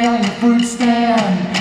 on your fruit stand.